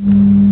Mm-hmm.